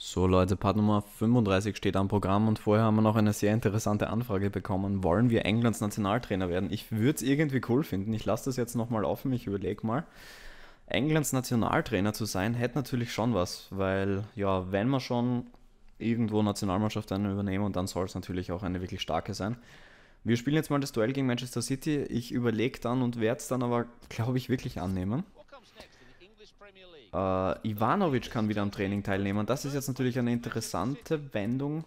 So Leute, Part Nummer 35 steht am Programm und vorher haben wir noch eine sehr interessante Anfrage bekommen. Wollen wir Englands Nationaltrainer werden? Ich würde es irgendwie cool finden. Ich lasse das jetzt nochmal offen, ich überlege mal. Englands Nationaltrainer zu sein, hätte natürlich schon was, weil ja, wenn man schon irgendwo Nationalmannschaft dann übernehmen und dann soll es natürlich auch eine wirklich starke sein. Wir spielen jetzt mal das Duell gegen Manchester City. Ich überlege dann und werde es dann aber, glaube ich, wirklich annehmen. Äh, Ivanovic kann wieder am Training teilnehmen. Das ist jetzt natürlich eine interessante Wendung,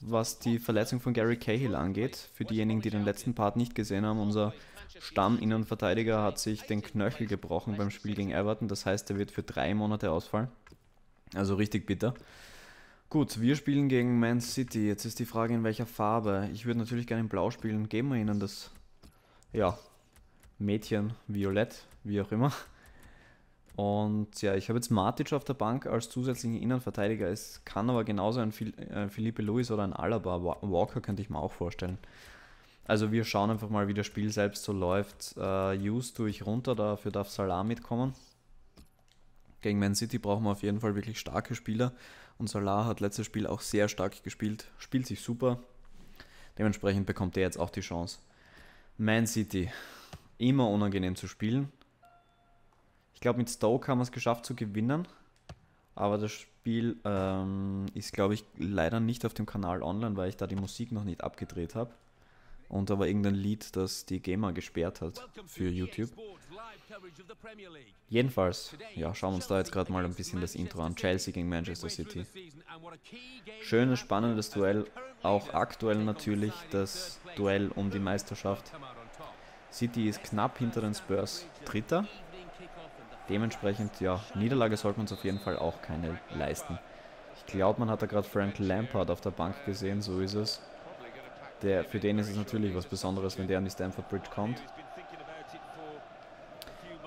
was die Verletzung von Gary Cahill angeht. Für diejenigen, die den letzten Part nicht gesehen haben, unser Stamminnenverteidiger hat sich den Knöchel gebrochen beim Spiel gegen Everton. Das heißt, er wird für drei Monate ausfallen. Also richtig bitter. Gut, wir spielen gegen Man City. Jetzt ist die Frage, in welcher Farbe. Ich würde natürlich gerne in Blau spielen. Geben wir ihnen das, ja, Mädchen, Violett, wie auch immer. Und ja, ich habe jetzt Matic auf der Bank als zusätzlichen Innenverteidiger. Es kann aber genauso ein äh, Felipe Luis oder ein Alaba, Walker könnte ich mir auch vorstellen. Also wir schauen einfach mal, wie das Spiel selbst so läuft. Äh, Use tue ich runter, dafür darf Salah mitkommen. Gegen Man City brauchen wir auf jeden Fall wirklich starke Spieler. Und Salah hat letztes Spiel auch sehr stark gespielt, spielt sich super. Dementsprechend bekommt er jetzt auch die Chance. Man City, immer unangenehm zu spielen. Ich glaube, mit Stoke haben wir es geschafft zu gewinnen. Aber das Spiel ähm, ist, glaube ich, leider nicht auf dem Kanal online, weil ich da die Musik noch nicht abgedreht habe. Und da war irgendein Lied, das die GEMA gesperrt hat für YouTube. Jedenfalls, ja, schauen wir uns da jetzt gerade mal ein bisschen das Intro an. Chelsea gegen Manchester City. Schönes, spannendes Duell. Auch aktuell natürlich das Duell um die Meisterschaft. City ist knapp hinter den Spurs Dritter. Dementsprechend, ja, Niederlage sollte man uns auf jeden Fall auch keine leisten. Ich glaube, man hat da gerade Frank Lampard auf der Bank gesehen, so ist es. Der, für den ist es natürlich was Besonderes, wenn der an die Stamford Bridge kommt.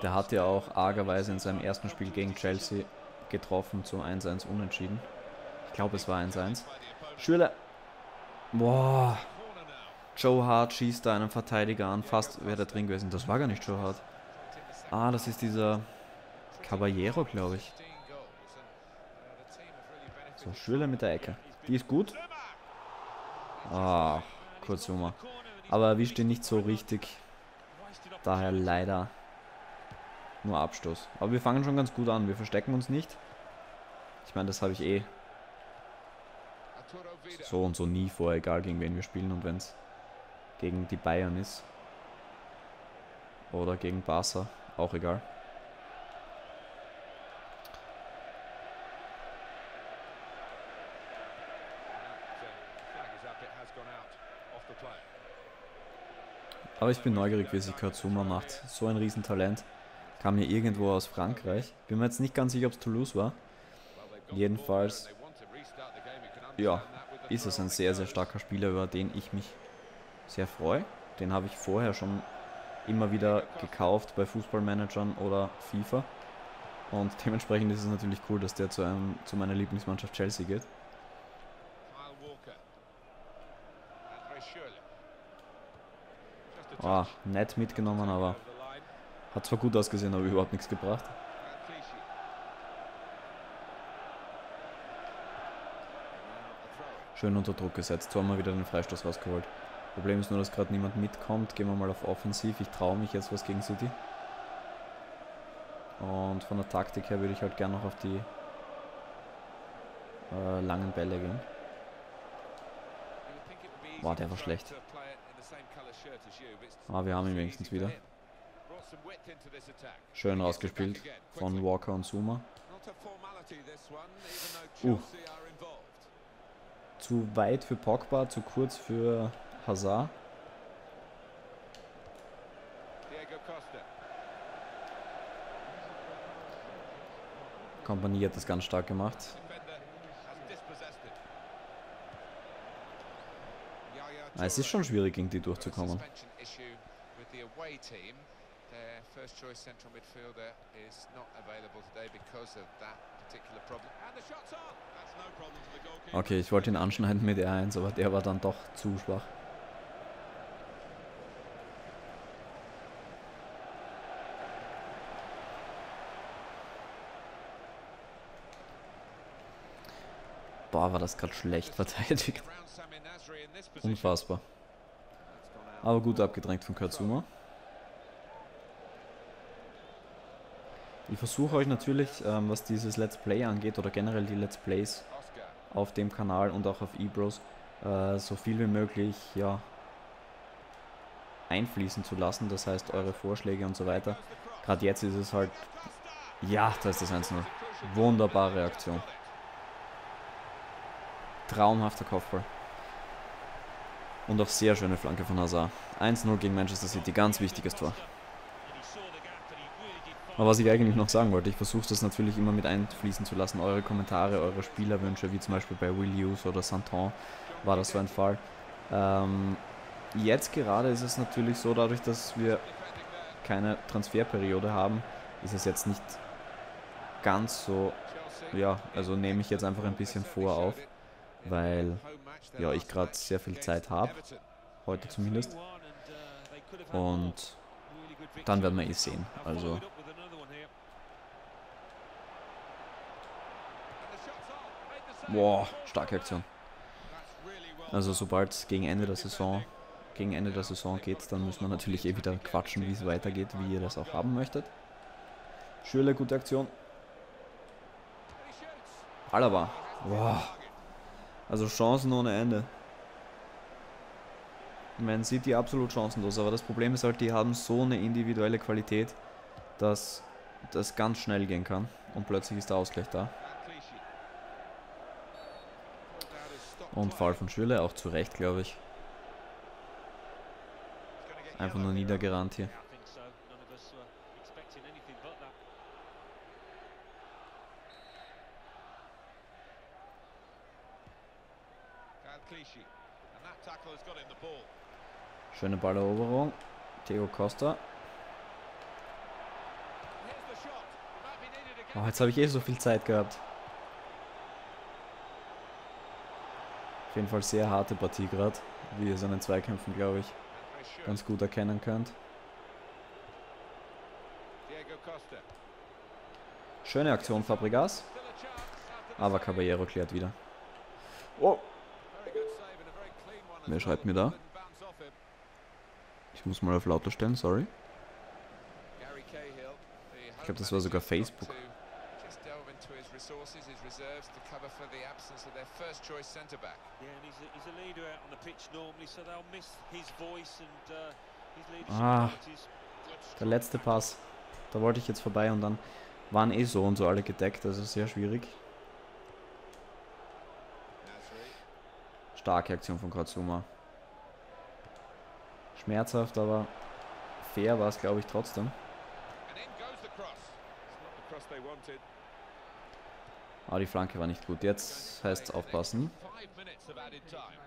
Der hat ja auch argerweise in seinem ersten Spiel gegen Chelsea getroffen zu 1-1 unentschieden. Ich glaube, es war 1-1. Schürle. Boah. Joe Hart schießt da einen Verteidiger an. Fast wäre der drin gewesen. Das war gar nicht Joe Hart. Ah, das ist dieser Caballero, glaube ich. So, Schürle mit der Ecke. Die ist gut. Ah, kurz Nummer. Aber erwischt ihn nicht so richtig. Daher leider nur Abstoß. Aber wir fangen schon ganz gut an. Wir verstecken uns nicht. Ich meine, das habe ich eh so und so nie vor, egal gegen wen wir spielen und wenn es gegen die Bayern ist. Oder gegen Barca, auch egal. Aber ich bin neugierig, wie sich Katsuma macht. So ein Riesentalent. Kam hier irgendwo aus Frankreich. Bin mir jetzt nicht ganz sicher, ob es Toulouse war. Jedenfalls, ja, ist es ein sehr, sehr starker Spieler, über den ich mich sehr freue. Den habe ich vorher schon immer wieder gekauft bei Fußballmanagern oder FIFA. Und dementsprechend ist es natürlich cool, dass der zu, einem, zu meiner Lieblingsmannschaft Chelsea geht. Oh, nett mitgenommen, aber hat zwar gut ausgesehen, aber überhaupt nichts gebracht. Schön unter Druck gesetzt. So wir wieder den Freistoß rausgeholt. Problem ist nur, dass gerade niemand mitkommt. Gehen wir mal auf Offensiv. Ich traue mich jetzt was gegen City. Und von der Taktik her würde ich halt gerne noch auf die äh, langen Bälle gehen. Boah, der war schlecht. Aber wir haben ihn wenigstens wieder. Schön rausgespielt von Walker und Zuma. Uh. Zu weit für Pogba, zu kurz für Hazard. Kompanie hat das ganz stark gemacht. Ah, es ist schon schwierig, gegen die durchzukommen. Okay, ich wollte ihn anschneiden mit R1, aber der war dann doch zu schwach. Boah, war das gerade schlecht verteidigt. Unfassbar. Aber gut abgedrängt von Katsuma. Ich versuche euch natürlich, ähm, was dieses Let's Play angeht oder generell die Let's Plays auf dem Kanal und auch auf Ebros, äh, so viel wie möglich ja, einfließen zu lassen. Das heißt, eure Vorschläge und so weiter. Gerade jetzt ist es halt, ja, da ist das 1-0. Wunderbare Aktion. Traumhafter Kopfball. Und auch sehr schöne Flanke von Hazard. 1-0 gegen Manchester City, ganz wichtiges Tor. Aber was ich eigentlich noch sagen wollte, ich versuche das natürlich immer mit einfließen zu lassen. Eure Kommentare, eure Spielerwünsche, wie zum Beispiel bei Will Hughes oder Santon war das so ein Fall. Ähm, jetzt gerade ist es natürlich so, dadurch, dass wir keine Transferperiode haben, ist es jetzt nicht ganz so, ja, also nehme ich jetzt einfach ein bisschen vor auf, weil ja, ich gerade sehr viel Zeit habe, heute zumindest. Und dann werden wir eh sehen. Also Boah, starke Aktion. Also sobald es gegen Ende der Saison gegen Ende der Saison geht, dann müssen wir natürlich eh wieder quatschen, wie es weitergeht, wie ihr das auch haben möchtet. Schürle, gute Aktion. Alaba. Boah. Also Chancen ohne Ende. Man sieht die absolut chancenlos, aber das Problem ist halt, die haben so eine individuelle Qualität, dass das ganz schnell gehen kann und plötzlich ist der Ausgleich da. Und Fall von Schüle, auch zu Recht, glaube ich. Einfach nur niedergerannt hier. Schöne Balleroberung. Theo Costa. Oh, jetzt habe ich eh so viel Zeit gehabt. Auf jeden Fall sehr harte Partie gerade, wie ihr seinen Zweikämpfen, glaube ich, ganz gut erkennen könnt. Schöne Aktion Fabregas. Aber Caballero klärt wieder. Oh! Wer schreibt mir da? Ich muss mal auf lauter stellen, sorry. Ich glaube, das war sogar Facebook resources, his reserves to cover for the absence of their first choice centre back. Yeah, and he's a, he's a leader out on the pitch normally, so they'll miss his voice and uh, his leadership ah, Der letzte Pass. Da wollte ich jetzt vorbei und dann waren eh so und so alle gedeckt, also sehr schwierig. Starke Aktion von Katsuma. Schmerzhaft, aber fair war es, glaube ich, trotzdem. Aber die Flanke war nicht gut. Jetzt heißt es aufpassen.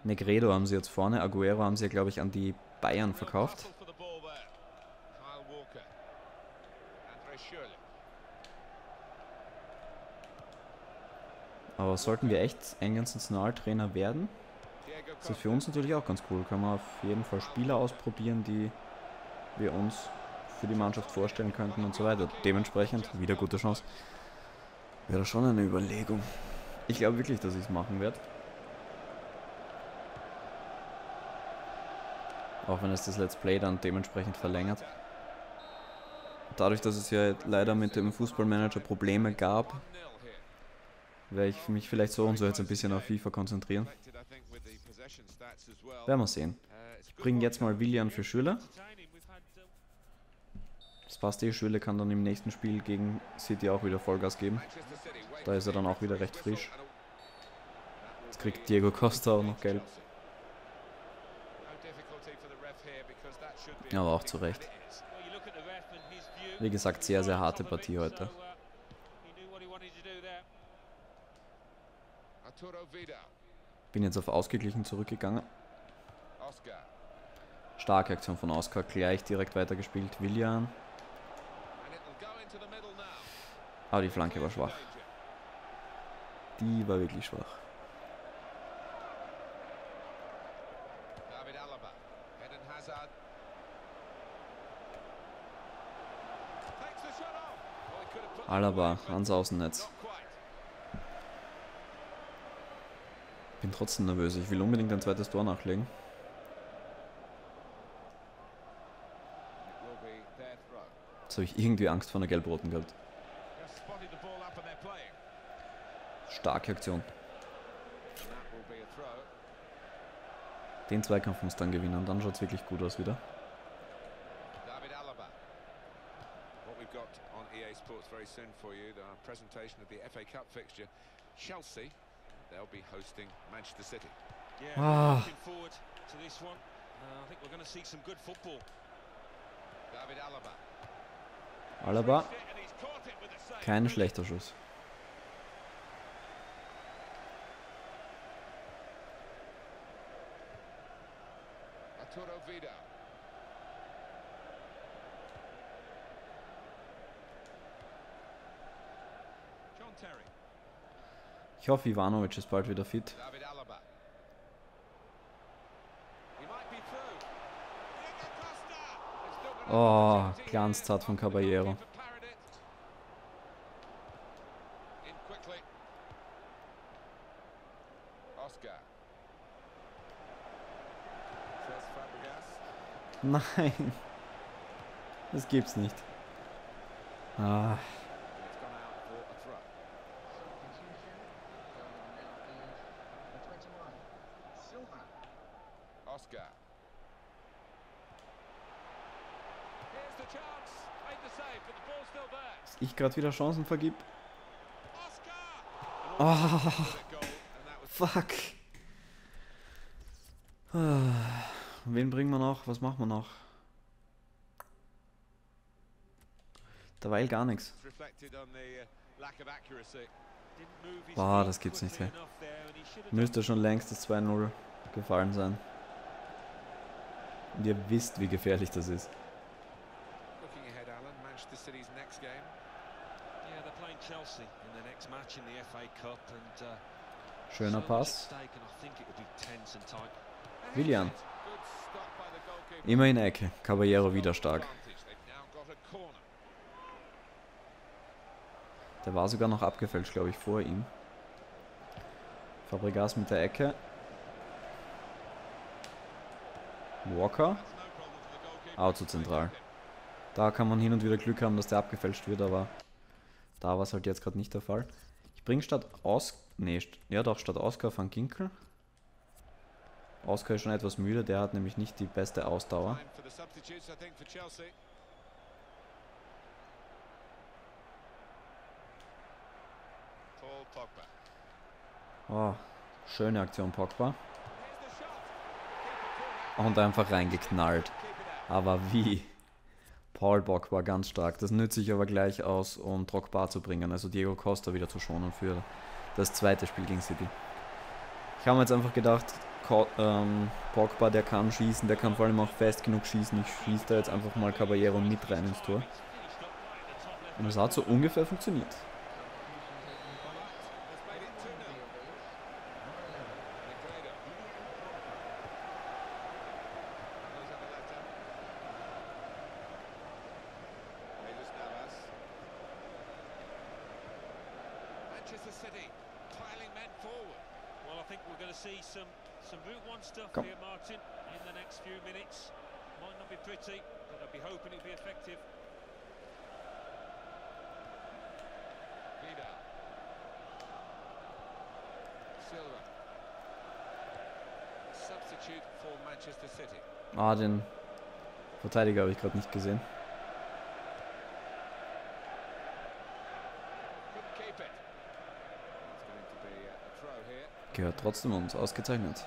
Negredo haben sie jetzt vorne. Aguero haben sie, glaube ich, an die Bayern verkauft. Aber sollten wir echt Englands Nationaltrainer werden, ist das für uns natürlich auch ganz cool. Können wir auf jeden Fall Spieler ausprobieren, die wir uns für die Mannschaft vorstellen könnten und so weiter. Dementsprechend wieder gute Chance. Wäre schon eine Überlegung. Ich glaube wirklich, dass ich es machen werde. Auch wenn es das Let's Play dann dementsprechend verlängert. Dadurch, dass es ja leider mit dem Fußballmanager Probleme gab, werde ich mich vielleicht so und so jetzt ein bisschen auf FIFA konzentrieren. Werden wir sehen. Ich bringe jetzt mal Willian für Schüler. Das passt eh, Schüle kann dann im nächsten Spiel gegen City auch wieder Vollgas geben. Da ist er dann auch wieder recht frisch. Jetzt kriegt Diego Costa auch noch Gelb. Aber auch zu Recht. Wie gesagt, sehr, sehr harte Partie heute. Bin jetzt auf ausgeglichen zurückgegangen. Starke Aktion von Oscar, gleich direkt weitergespielt. Willian. Aber die Flanke war schwach. Die war wirklich schwach. Alaba ans Außennetz. Bin trotzdem nervös. Ich will unbedingt ein zweites Tor nachlegen. Jetzt habe ich irgendwie Angst vor einer Gelb-Roten gehabt. Starke Aktion. Den Zweikampf muss dann gewinnen dann schaut es wirklich gut aus wieder. Chelsea They'll be hosting Manchester City. Yeah, ah. looking forward to this one. Uh, I think we're going to see some good football. David Alaba. Alaba. Kein schlechter Schuss. Arturo Vidal. John Terry. Ich hoffe, Ivanovic ist bald wieder fit. Oh, Glanzzart von Caballero. Nein. Das gibt's nicht. Ah. Ich gerade wieder Chancen vergib. Oh, fuck. Wen bringen wir noch? Was machen wir noch? Derweil gar nichts. Boah, das gibt's nicht, hey. Müsste schon längst das 2-0 gefallen sein. Und ihr wisst, wie gefährlich das ist. Uh, Schöner Pass. Willian. Immer in Ecke. Caballero wieder stark. Der war sogar noch abgefälscht, glaube ich, vor ihm. Fabregas mit der Ecke. Walker. Auch zu zentral. Da kann man hin und wieder Glück haben, dass der abgefälscht wird, aber da war es halt jetzt gerade nicht der Fall. Ich bringe statt Aus... Nee, ja doch, statt Oscar van Ginkel. Oscar ist schon etwas müde, der hat nämlich nicht die beste Ausdauer. Oh, schöne Aktion Pogba. Und einfach reingeknallt. Aber wie? Paul Bock war ganz stark. Das nütze ich aber gleich aus, um Drogba zu bringen. Also Diego Costa wieder zu schonen für das zweite Spiel gegen City. Ich habe mir jetzt einfach gedacht, ähm, Pogba, der kann schießen, der kann vor allem auch fest genug schießen. Ich schieße da jetzt einfach mal Caballero mit rein ins Tor. Und es hat so ungefähr funktioniert. Manchester City piling men forward. Well, I think we're going to see some, some Route 1 stuff Come. here, Martin, in the next few minutes. Might not be pretty, but I'll be hoping it'll be effective. Vidal. Silva. Substitute for Manchester City. Verteidiger habe ich gerade nicht gesehen. Gehört trotzdem uns, ausgezeichnet.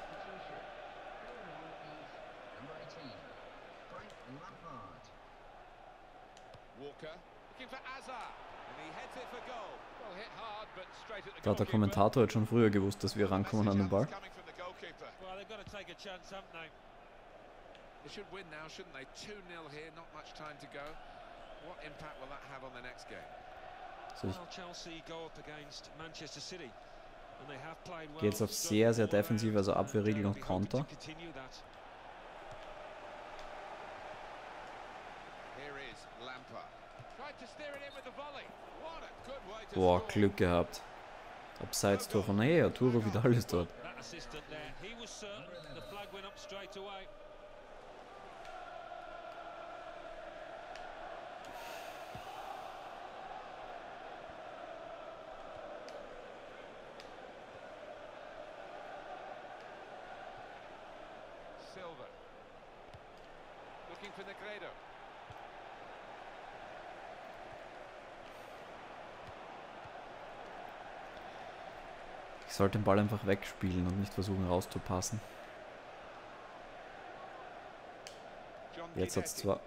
Da hat der Kommentator jetzt schon früher gewusst, dass wir rankommen an den Ball. So, ich gehe jetzt auf sehr, sehr defensiv, also Abwehrregel und Konter. Boah, Glück gehabt. Abseits-Tor von hey, Arturo Vidal ist dort. For Negredo. Ich sollte den Ball einfach wegspielen und nicht versuchen rauszupassen. Jetzt hat es zwar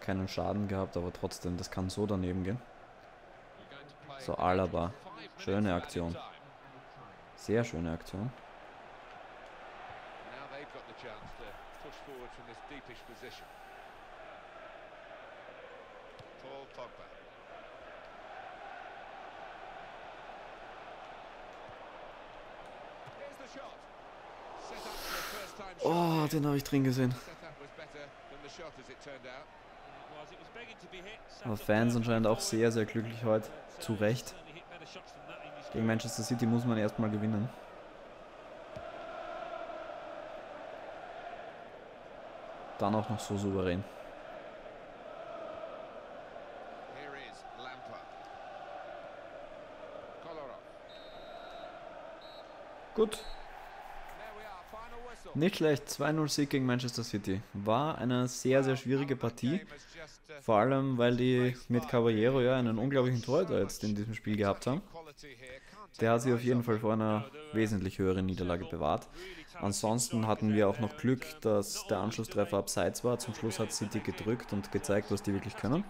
keinen Schaden gehabt, aber trotzdem, das kann so daneben gehen. So, Alaba. Schöne Aktion. Sehr schöne Aktion. Now they've got the chance to push forward from this deepish position. Paul Pogba. Here's the shot. Set up for a first time shot. Oh, den habe ich drin gesehen. Aber Fans anscheinend auch sehr, sehr glücklich heute. Zu Recht. Gegen. Manchester City muss man erstmal gewinnen. Dann auch noch so souverän. Gut, nicht schlecht. 2-0 Sieg gegen Manchester City. War eine sehr, sehr schwierige Partie. Vor allem, weil die mit Caballero ja einen unglaublichen Torhüter jetzt in diesem Spiel gehabt haben. Der hat sich auf jeden Fall vor einer wesentlich höheren Niederlage bewahrt. Ansonsten hatten wir auch noch Glück, dass der Anschlusstreffer abseits war. Zum Schluss hat City gedrückt und gezeigt, was die wirklich können.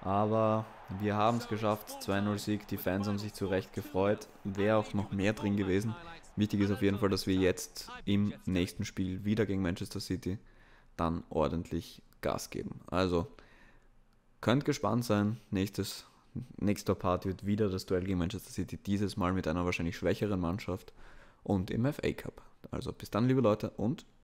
Aber wir haben es geschafft. 2-0 Sieg. Die Fans haben sich zu Recht gefreut. Wäre auch noch mehr drin gewesen. Wichtig ist auf jeden Fall, dass wir jetzt im nächsten Spiel wieder gegen Manchester City dann ordentlich Gas geben. Also könnt gespannt sein. Nächstes, nächster Part wird wieder das Duell gegen Manchester City. Dieses Mal mit einer wahrscheinlich schwächeren Mannschaft und im FA Cup. Also bis dann, liebe Leute, und